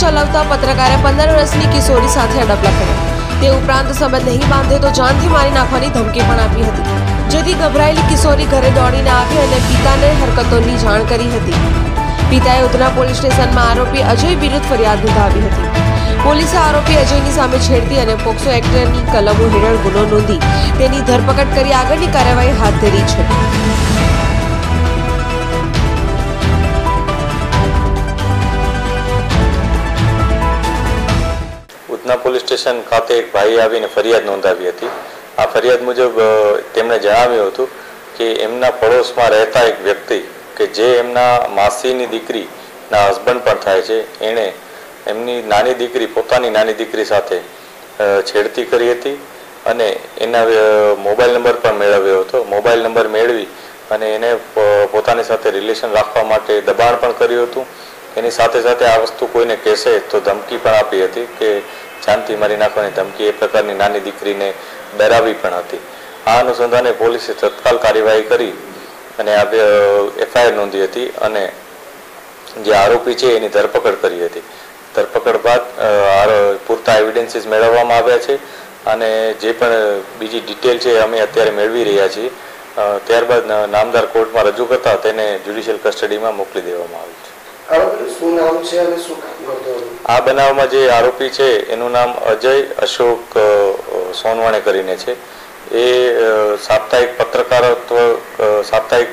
ચલાવતા પત્રકારે પંદર વર્ષની કિશોરી સાથે અડપલા કર્યા. તે ઉપરાંત સંબંધ નહીં બાંધે તો જાનથી મારી નાખવાની ધમકી પણ આપી હતી. જેથી ગભરાયેલી કિશોરી ઘરે દોડીને આવી અને પિતાને હરકતોની જાણ કરી હતી. પિતાએ ઉધના પોલીસ સ્ટેશનમાં આરોપી અજય વિરુદ્ધ ફરિયાદ નોંધાવી હતી. પોલીસે આરોપી અજયની સામે છેડતી અને પોક્સો એક્ટની કલમો હેઠળ ગુનો નોંધી તેની ધરપકડ કરી આગળની કાર્યવાહી હાથ ધરી છે. ઉધના પોલીસ સ્ટેશન ખાતે એક ભાઈ આવીને ફરિયાદ નોંધાવી હતી. આ ફરિયાદ મુજબ તેમણે જણાવ્યું હતું કે એમના પડોશમાં રહેતા એક વ્યક્તિ કે જે એમના માસીની દીકરીના હસબન્ડ પણ થાય છે, એણે એમની નાની દીકરી, પોતાની નાની દીકરી સાથે છેડતી કરી હતી અને એના મોબાઈલ નંબર પણ મેળવ્યો હતો. મોબાઈલ નંબર મેળવી અને એને પોતાની સાથે રિલેશન રાખવા માટે દબાણ પણ કર્યું હતું. એની સાથે સાથે આ વસ્તુ કોઈને કહેશે તો ધમકી પણ આપી હતી કે જાનથી મારી નાખવાની ધમકી એ પ્રકારની નાની દીકરીને ડરાવી પણ હતી. આ અનુસંધાને પોલીસે તત્કાલ કાર્યવાહી કરી અને આ એફઆઈઆર નોંધી હતી અને જે આરોપી છે એની ધરપકડ કરી હતી. ધરપકડ બાદ પૂરતા એવિડન્સીસ મેળવવામાં આવ્યા છે અને જે પણ બીજી ડિટેલ છે અમે અત્યારે મેળવી રહ્યા છીએ. ત્યારબાદ નામદાર કોર્ટમાં રજૂ કરતા તેને જ્યુડિશિયલ કસ્ટડીમાં મોકલી દેવામાં આવ્યું છે. શું નામ છે અને શું આ બનાવમાં જે આરોપી છે, એનું નામ અજય અશોક સોનવાણે કરીને છે. એ સાપ્તાહિક પત્રકારત્વ સાપ્તાહિક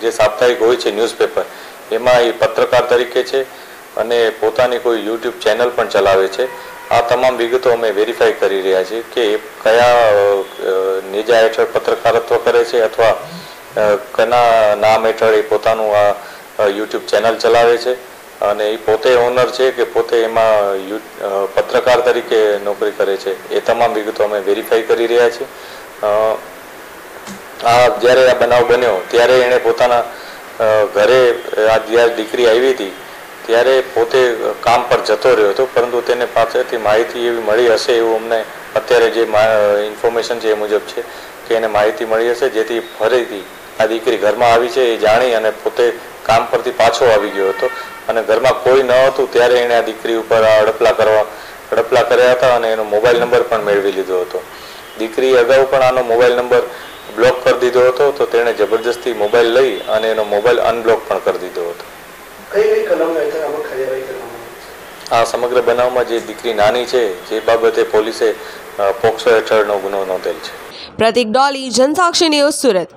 જે સાપ્તાહિક હોય છે ન્યૂઝપેપર, એમાં એ પત્રકાર તરીકે છે અને પોતાની કોઈ યુટ્યુબ ચેનલ પણ ચલાવે છે. આ તમામ વિગતો અમે વેરીફાઈ કરી રહ્યા છીએ કે કયા નેજા હેઠળ પત્રકારત્વ કરે છે અથવા કના નામ હેઠળ એ પોતાનું આ યુટ્યુબ ચેનલ ચલાવે છે. અને એ પોતે ઓનર છે કે પોતે એમાં પત્રકાર તરીકે નોકરી કરે છે. એ તમામ વિગતો અમે વેરીફાઈ કરી રહ્યા છીએ. આ જ્યારે આ બનાવ બન્યો, ત્યારે એણે પોતાના ઘરે આ જ્યારે દીકરી આવી હતી, ત્યારે પોતે કામ પર જતો રહ્યો હતો, પરંતુ તેને પાસેથી માહિતી એવી મળી હશે એવું અમને અત્યારે જે ઇન્ફોર્મેશન છે એ મુજબ છે કે એને માહિતી મળી હશે, જેથી ફરીથી આ દીકરી ઘરમાં આવી છે એ જાણી અને પોતે કામ પરથી પાછો આવી ગયો હતો. અને ઘરમાં કોઈ ન હતું ત્યારે એણે આ દીકરી ઉપર અડપલા કરવા અડપલા કર્યા હતા અને એનો મોબાઈલ નંબર પણ મેળવી લીધો હતો. દીકરી અગાઉ પણ આનો મોબાઈલ નંબર બ્લોક કરી દીધો હતો તો તેણે જબરજસ્તી મોબાઈલ લઈ અને એનો મોબાઈલ અનબ્લોક પણ કરી દીધો હતો. આ સમગ્ર બનાવમાં જે દીકરી નાની છે જે બાબતે પોલીસે પોક્સો હેઠળનો ગુનો નોંધેલ છે. પ્રતિક ડોલી જનસાક્ષી ન્યૂઝ સુરત.